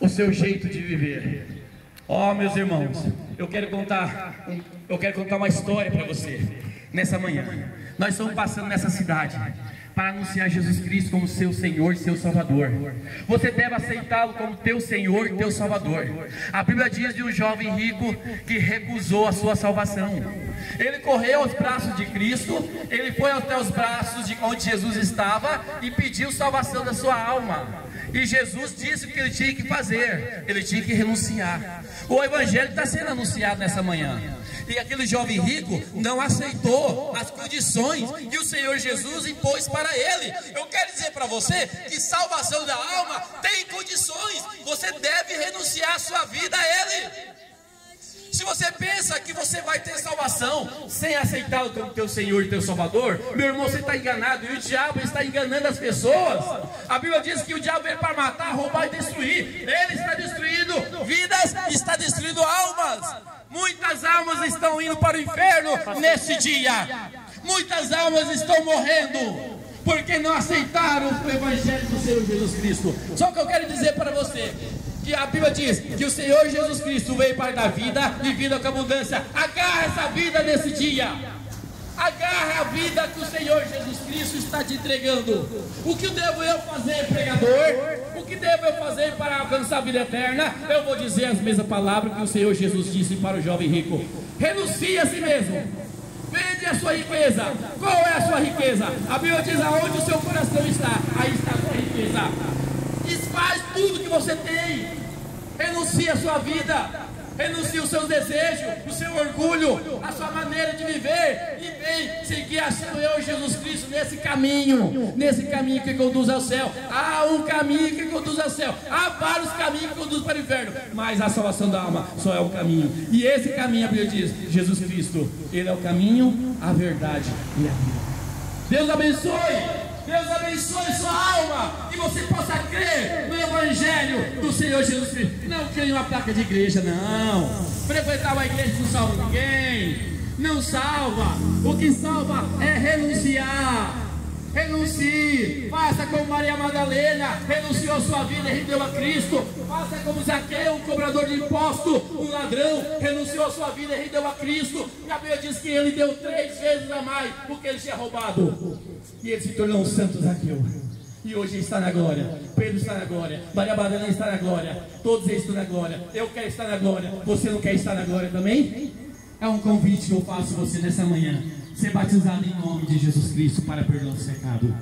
o seu jeito de viver. Ó, oh, meus irmãos, eu quero contar, eu quero contar uma história para você nessa manhã. Nós estamos passando nessa cidade para anunciar Jesus Cristo como seu Senhor e seu Salvador. Você deve aceitá-lo como teu Senhor e teu Salvador. A Bíblia diz de um jovem rico que recusou a sua salvação. Ele correu aos braços de Cristo, ele foi até os braços de onde Jesus estava e pediu salvação da sua alma. E Jesus disse o que ele tinha que fazer, ele tinha que renunciar. O Evangelho está sendo anunciado nessa manhã. E aquele jovem rico não aceitou as condições que o Senhor Jesus impôs para ele. Eu quero dizer para você que salvação da alma tem condições. Você deve renunciar a sua vida a Ele. Se você pensa que você vai ter salvação sem aceitá-lo como teu Senhor e teu Salvador, meu irmão, você está enganado. E o diabo está enganando as pessoas. A Bíblia diz que o diabo veio para matar, roubar e destruir. Ele está destruindo vidas, está destruindo almas. Muitas almas estão indo para o inferno nesse dia. Muitas almas estão morrendo porque não aceitaram o Evangelho do Senhor Jesus Cristo. Só que eu quero dizer para você que a Bíblia diz que o Senhor Jesus Cristo veio para dar vida e vida com abundância. Agarra essa vida nesse dia. Agarra a vida que o Senhor Jesus Cristo está te entregando. O que devo eu fazer, pregador? O que devo eu fazer para alcançar a vida eterna? Eu vou dizer as mesmas palavras que o Senhor Jesus disse para o jovem rico: renuncie a si mesmo. Vende a sua riqueza. Qual é a sua riqueza? A Bíblia diz aonde o seu coração está, aí está a sua riqueza. Desfaz tudo que você tem. Renuncie a sua vida. Renuncie os seus desejos, o seu orgulho, a sua maneira de viver e vem seguir a Senhor Jesus Cristo nesse caminho, nesse caminho que conduz ao céu. Há um caminho que conduz ao céu, há vários caminhos que conduzem para o inferno, mas a salvação da alma só é o caminho. E esse caminho, a Bíblia diz: Jesus Cristo, Ele é o caminho, a verdade e a vida. Deus abençoe. Deus abençoe sua alma do Senhor Jesus Cristo. Não em uma placa de igreja, não. Frequentar uma igreja não salva ninguém. Não salva. O que salva é renunciar. Renuncie, faça como Maria Madalena, renunciou a sua vida e rendeu a Cristo. Faça como Zaqueu, um cobrador de imposto, um ladrão, renunciou a sua vida e rendeu a Cristo. E a Bíblia diz que ele deu três vezes a mais porque ele tinha roubado. E ele se tornou um santo Zaqueu. E hoje está na glória. Pedro está na glória. Maria Madalena está na glória. Todos eles estão na glória. Eu quero estar na glória. Você não quer estar na glória também? É um convite que eu faço você nessa manhã ser batizado em nome de Jesus Cristo para perdoar o pecado.